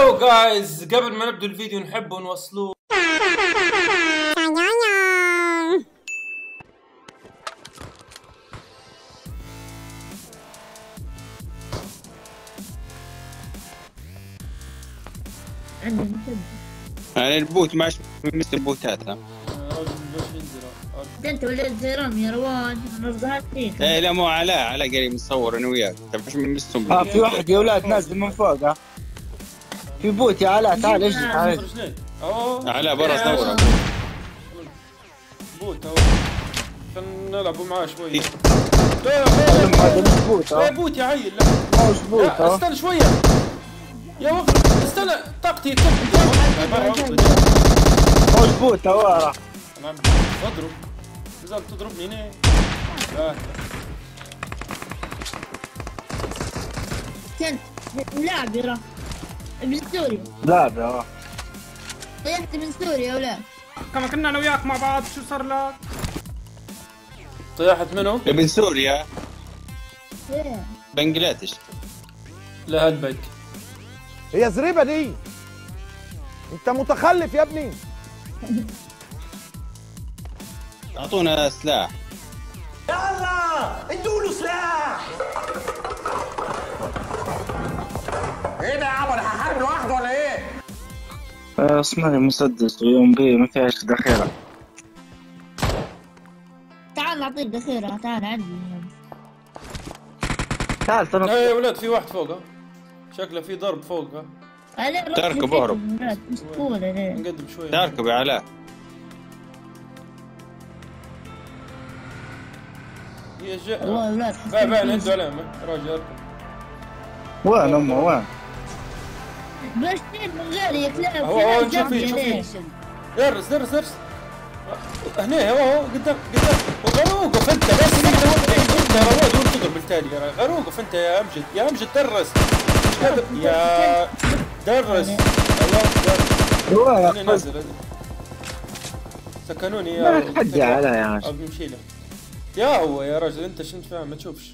hello guys قبل ما نبدأ الفيديو نحب نوصلوه يعني ال bot ماش مثل البوتات. ها انت وليت زي رامي يا رواد أنا ظهرت فيك. إيه لا مو علاء علاء قال مصور أنا وياك. طيب إيش من ها في واحد يا أولاد نازل من فوق ها؟ في bot يا علاء تعال أجي تعال علاء برا صور bot اهو خلينا نلعبوا معاه شوي إيه. هذا مش bot لا bot يا عيل. لا. مش bot لا ها. استنى شوية. يا وقت استنى. طاقتي مش bot ها ورا أنا عم اضرب نزلت تضربني هنا. لا. كنت لاعب يا رام من سوريا. لا ها طيحت من سوريا يا أولاد كما كنا أنا وياك مع بعض شو صار لك؟ طيحت منه ابن سوريا. بنجلاديش. لا هلبك هي زريبة دي. انت متخلف يا ابني. أعطونا سلاح. اسمعني مسدس ويوم بي ما فيهاش ذخيره تعال نعطيك ذخيرة تعال عندي تعال لا ترى يا ولاد في واحد فوق شكله في ضرب فوق تركب اهرب. نقدم شوي تركب يا علاء. يا جا والله يا باع حسيت عنده علامة. راجل اركب. وين أمه؟ وين؟ من غيري يا كلاب هو- هو نشوف فيه، نشوف فيه. درس درس درس. هنا هو قدام قدام. غروقف أنت بس انت انت رواد وانت تضرب بالتالي. غروقف أنت يا أمجد. يا أمجد درس. يا درس. الله درس. نازل أنا. سكنوني يا تحدي على يا له. يا هو يا رجل أنت شنت فاهم ما تشوفش.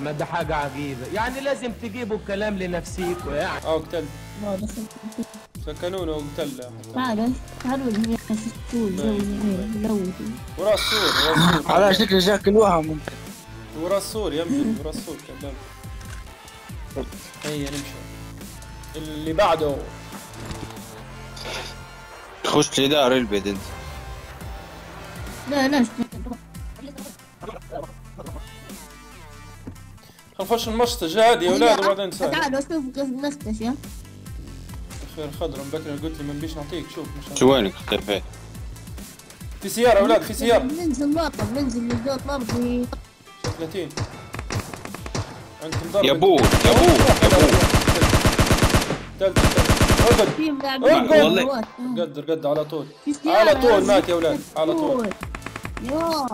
ما ده حاجة عجيبة. يعني لازم تجيبوا الكلام لنفسيكوا يعني. آه قتل سكنونه وقتل لي السور ورا السور. على شكل جاك الوهم. ورا السور يمشي. ورا السور كلام هيا نمشي. اللي بعده. تخش لدار البيت أنت. لا لا نخش المشط جهاد يا أولاد وبعدين نسال تعالوا شوف كيف نختشي خير خضر مبكر قلت لي ما نبيش نعطيك شوف ما شاء الله. شو وينك اختفيت في سيارة أولاد في سيارة. ننزل ناطر ننزل للبيت الارضي 30 عندكم ضرب. يا بوت يا بوت يا اقعد في أرقد. والله. قدر قدر على طول. سيارة على طول. مات يا أولاد على طول. يا.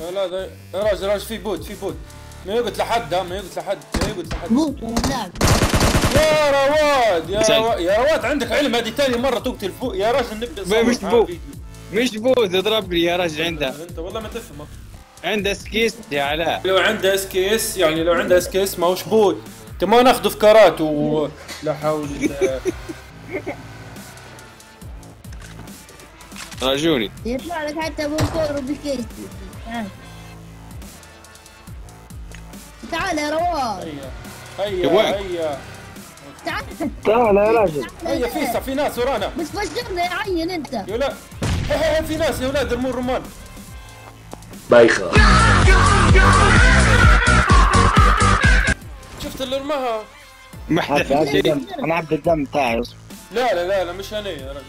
يا أولاد يا راجل راجل في بوت في بوت. ما يقعد لحد ما يقعد لحد ما يقعد لحد موت ولا يا رواد يا. رواد يا رواد عندك علم هذه ثاني مرة تقتل فوق. يا راجل نبدا نصور مش. فيديو. مش بوت اضربني يا رجل عنده. أنت والله ما تفهم. عنده سكيس يا علاء. لو عنده اس كي اس يعني لو عنده اس كي اس ما هوش بوت انت ما ناخذه في كارات و لا حول الله راجوني. يطلع لك حتى بنكور وبكيس. تعال يا رواد. هيا هيا؟ هيا. تعال. تعال يا راجل. هيا في في ناس ورانا. بس فجرنا يا عين انت. يا ولاد هي- هي- في ناس يا ولاد ارموا الرمان بايخة. شفت اللي رماها؟ الدم. أنا عبد الدم تاعي. لا لا لا لا مش أنا يا رجل.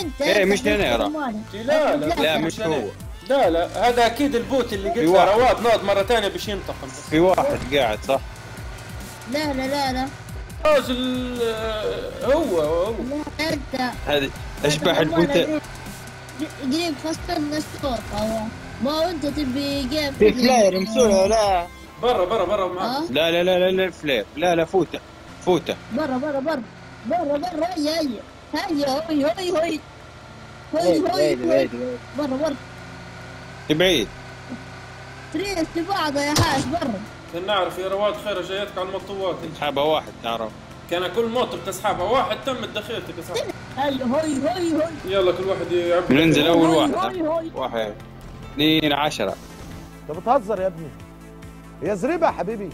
انت إيه، انت مش أنا يا. مالك. لا لا لا مش هو لا لا هذا أكيد البوت اللي قلت في له. رواد ناض مرة ثانية باش ينتقم في واحد قاعد صح؟ لا لا لا لا. راجل آه، هو هو. لا أنت. هذه أشباح البوت. قريب فصلنا الصوت هو ما هو أنت تبي جيم في فلاير مسوي ولا برا برا برا لا لا لا لا لا فلير لا لا فوته فوته. برا برا برا. برا برا هيا هيا. هيا هوي هوي هوي. هوي ويلي هوي ويلي هوي. ويلي. برا برا. بعيد تريس لبعض يا حاج برا. كان نعرف يا رواد خير جايتك على المطوات. حابة واحد تعرف. كان كل موطن تسحبها واحد تمت دخيلتك اسحبها هاي هاي هاي هاي. يلا كل واحد يعبي. بننزل أول هاي واحد. هاي ها؟ هاي. واحد اثنين عشرة. أنت بتهزر يا ابني. هي زريبة يا حبيبي.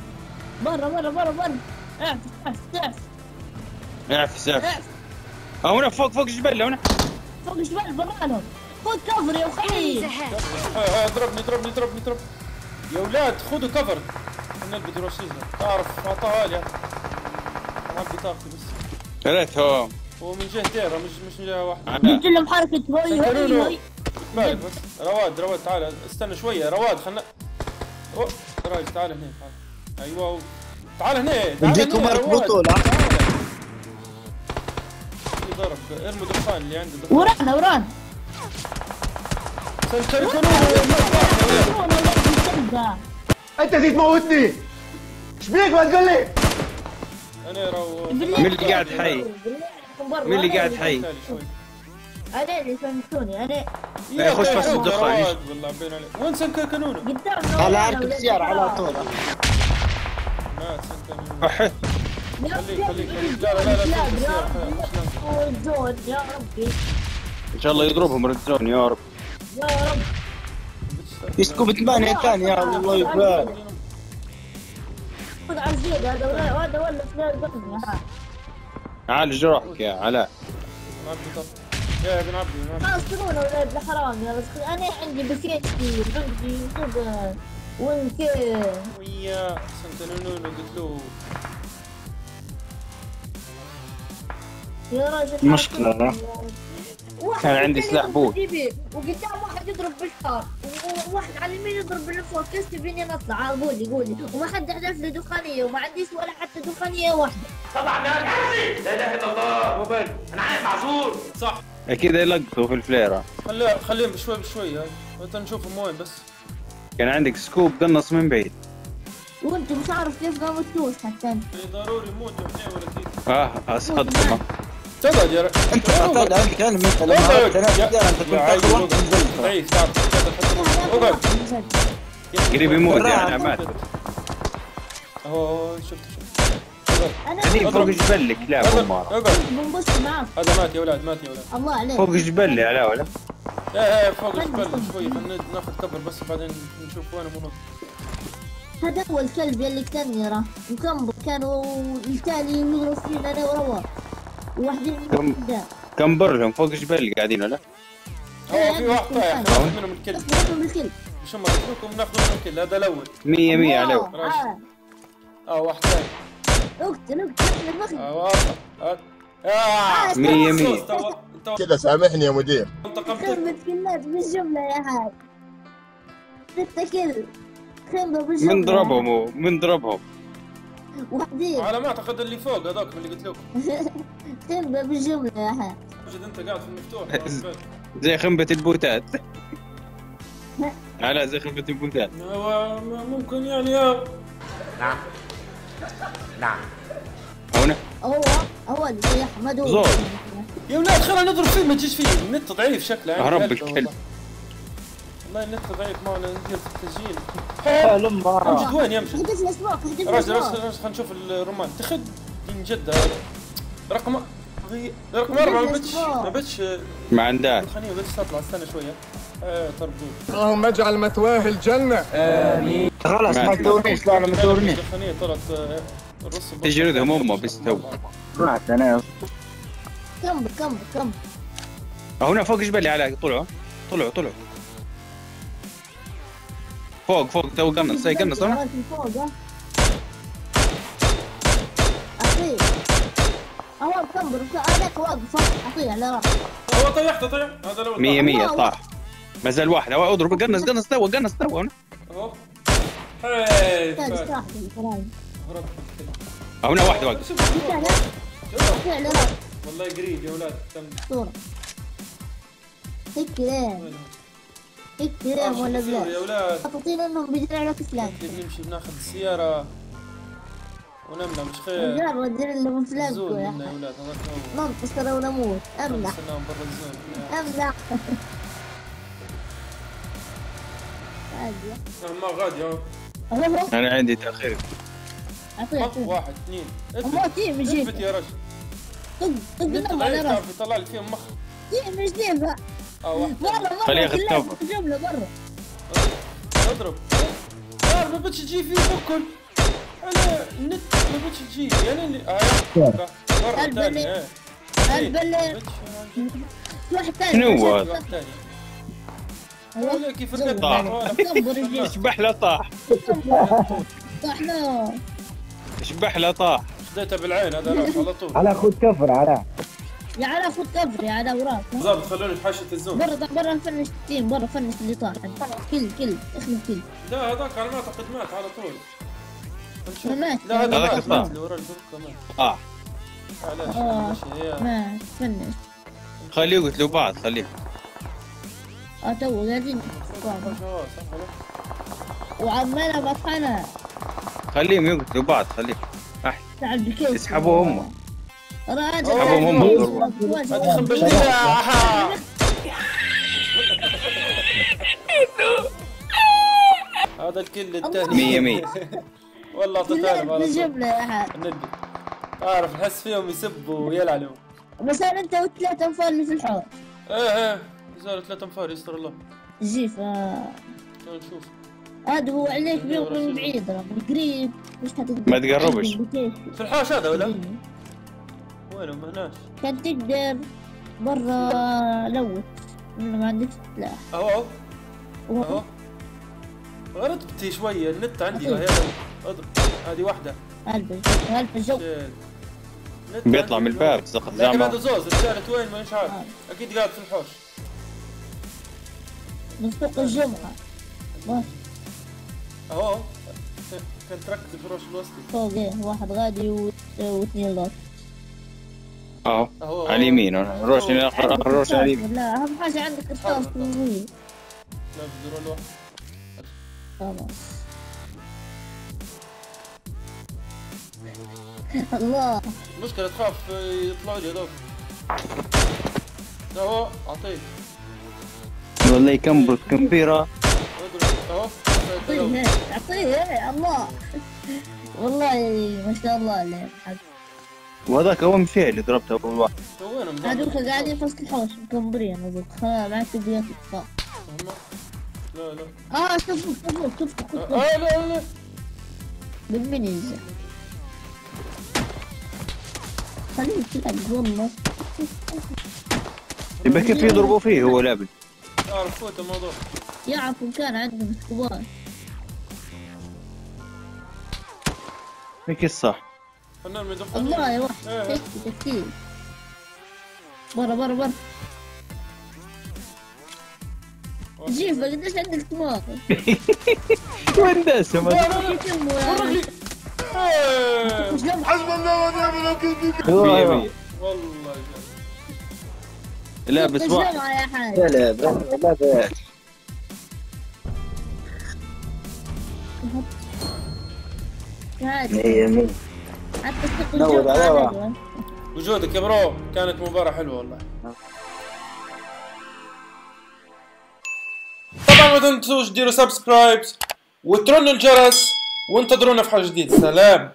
برا برا برا برا. اعف اعف اعف اعفس اعفس. اعف آه هنا فوق فوق الجبل هنا. فوق الجبال برا لهم. خذ كفر يا أخي هاي هاي اضربني اضربني اضربني اضربني. يا أولاد خذوا كفر نلبس رشيزة تعرف أعطاها لي. عبي طاقتي بس. ثلاثة ومن جهة ديرة مش مش من جهة واحدة. أنا. قلت لهم هاي بالك بس. رواد رواد تعال استنى شوية. رواد خلنا رايد تعال هنا تعال. أيوه تعال هنا تعال نديكم رواد. في ضرب. ارموا دخان اللي عنده ورانا ورانا. انت دي تموتني إيش بيك ما تقول لي أنا رو مين اللي قاعد حي؟ مين اللي قاعد حي؟ أنا اللي فهمتوني أنا يا خش بس الدخان، وين سنكركنونو؟ قدامنا على ورانا اركب سيارة على. طول خليك- خليك-. لا- لا- لا، لا، ان شاء الله يضربهم رب يا رب يسكب ثمانية ثانية. الله يبارك. خذ عزيز هذا ولا هذا ولا ها. عالج جروحك يا علاء. يا ابن عبدي. خلاص ترونا ولاد الحرام يا رزق أنا عندي كثير. عندي كذا والكيف ويا. سنكركنونو قلت له يا راجل مشكلة، كان عندي سلاح بوت. وقدام واحد يضرب بالحار وواحد على اليمين يضرب بالفوق كيف تبيني نطلع. آه، قولي قولي. وما حد حدف لي دخانية وما عنديش ولا حتى دخانية واحدة. صح. أكيد يلقطوا في الفليرة. خليها خليهم بشوي بشوي. هاي. نشوفهم وين بس. كان عندك سكوب قنص من بعيد. وانت مش عارف كيف ما متوش حتى. انت اللي ضروري يموتوا هنا ولا كيف آه اصدقهم تقعد يا أنت علم أنت عرفت ناس كثير أنت اقعد قريب يموت يعني مات. اهو شفت شفت. أنا فوق الجبل لك لا بنبص معاك. هذا مات يا أولاد مات يا أولاد الله عليك. فوق الجبل يا علاء ولا إيه إيه فوق الجبل شوي. خلينا ناخذ كفر بس بعدين نشوف وين منط هذا هو الكلب يلي كان يرى مكمبر كانوا التالي يضرب فينا أنا وروى وواحدين كم- كم برهم فوق الجبل قاعدين ولا؟ هو في واحد طايح. ناخذ منهم الكل. ناخذ الكلب مش هم نتركهم ناخذ منهم الكل. هذا الأول. مية مية علاء الله، آه. آه واحد ثاني اقتل اقتل المخ آه واضح. آه. آه. مية مية. تو- تو- كده سامحني يا مدير. خربت كلات بالجملة يا حاج ستة kill. خربة بالجملة. من ضربهم من ضربهم. وحدين على ما أعتقد اللي فوق هذاك اللي قلت لكم. خربة بالجملة يا حاج وجد أنت قاعد في المفتوح زي خنبة البوتات. علاء زي خنبة البوتات. ممكن يعني يا هنا هو هو اللي يا أحمد. هو زور. يا ولاد خلينا نضرب فيه ما تجيش فيه النت ضعيف شكله يعني هرب الكلب. والله. النت ضعيف معنا ندير في التسجيل. لما امجد وين يمشي؟ راجل راجل خلينا نشوف الرمان تخد من جد هذا رقم رقم أربعة ما بتش ما بتش ما عندهاش خليني بس تطلع استنى شوية. إيه تربوط اللهم اجعل مثواه الجنة. خلاص ما تدورنيش لا لا ما تدورنيش خليني طلعت آه، الرص تجردهم هم بس تو. رحت أنا كمبر كمبر كمبر هنا فوق جبل علاء طلعوا. طلعوا طلعوا. فوق فوق تو قنص قنص هنا فوق هو كمبر هذاك واقف أعطيه على راسه هو طيحته طيح هذا لو مية مية طاح. ما زال واحد. أو اضرب قنص قنص تو قنص تو. هنا اهو هاي تاج فات. صاحبي الكلام هرب. هنا واحد واقف والله قريب يا أولاد تم. صورة هيك ليه هيك ليه ولا يا بلا. أولاد خططين إنهم بيجري على كسلان. نمشي بناخذ السيارة. ونملى مش خير. رجال ودير لهم فلانكو زول يا منا يا أخي. أولاد هذاك ننقص ترى ونموت أمنع. نستناهم برا الزون أمنع. أيوه ما غادي اهو اهو اهو أنا عندي تأخير. واحد اثنين. اثبت. اثبت يا رجل. طق طق نم على تعرف يطلع لي فيهم مخ. تيم مش واحد. برا برا خليه ياخذ كفر. جاب له برا. أضرب. ما بدش تجي فيه فكل أنا النت ما بدش تجي. يعني اللي آه برا البلي. ثاني إيه البلي. بدش. واحد ثاني شنو هو؟ هذا؟ كيف طاح. يجي اشبح له طاح. صح له اشبح له طاح. شديتها بالعين هذا راح على طول. على خذ كفر على. يا علا خذ كبر يا علا وراك. بالضبط خلوني في حاشة الزوم برا برا فنش التيم برا فنش اللي طار كل كل اخلي كل. لا هذاك على ما أعتقد مات على طول. مات. لا هذاك مات اللي ورا طاح معلش آه. ماشي هي؟ ما فنش خليه يقتلوا بعض خليه. آه تو قاعدين صح ولا؟ وعمالة بطحنة خليهم يقتلوا بعض خليه. احسن تعال بكيف يسحبوا هم. راجل. يسحبوا هم. هذا الكل الثاني مية مية. والله اعطيته على طول الجملة يا حاج الندي أعرف أحس فيهم يسبوا ويلعنوا بس أنا أنت وثلاث انفار اللي في الحوض. إيه إيه. زال ثلاث انفار يستر الله. جيف آه. نشوف. هذا هو عليك بيوم من بعيد راه من قريب. مش هتقدر ما تقربش. في الحوش هذا ولا؟ وينه ما هناش. كان تقدر برا لوت ما عندك؟ سلاح أهو أهو. أهو. غردتي شوية النت عندي اضرب هذه واحدة. هلبة هلبة الجو شيل. النت بيطلع من الباب لكن سقط هذا زوز الثالث وين؟ مانيش عارف آه. أكيد قاعد في الحوش. من سوق الجمعة. بس أهو. كنت ركز في الفراش الوسطي. فوق إيه؟ واحد غادي واثنين ضغط أهو. على اليمين. اخر آخر روشني على اليمين. لا أهم حاجة عندك قرطاس حاضر. قوي لا بدرون واحد خلاص. الله. المشكلة تخاف يطلعوا لي هذول اهو اعطيه والله يكمبرت كمبيرة اعطيه اعطيه الله. والله ما شاء الله عليه. وهذاك هو مشي اللي ضربته أول واحد. هذوك قاعدين في وسط الحوش مكمبرين هذوك. خلاص ما عاد يطلع لا لا. آه شوفوا شوفوا شوفوا. آه آه، لا لا. بالمينيز خليه تلعب والله يبقى كيف يضربوا فيه هو لابد اعرف فوت الموضوع يعرفوا كان عندهم كبار. هيك الصح الله يا واحد إيه. تكتي تكتي برا برا برا. جيف قديش عندك طماطم؟ وين داس يا إيه. مش لم- مية مية والله جد. لابس واحد لا لا لا مية مية نور عليها. حلوة. وجودك يا bro كانت مباراة حلوة والله طبعا ما تنسوش ديروا subscribe وترنوا الجرس وانتظرونا في حلقة جديدة سلام.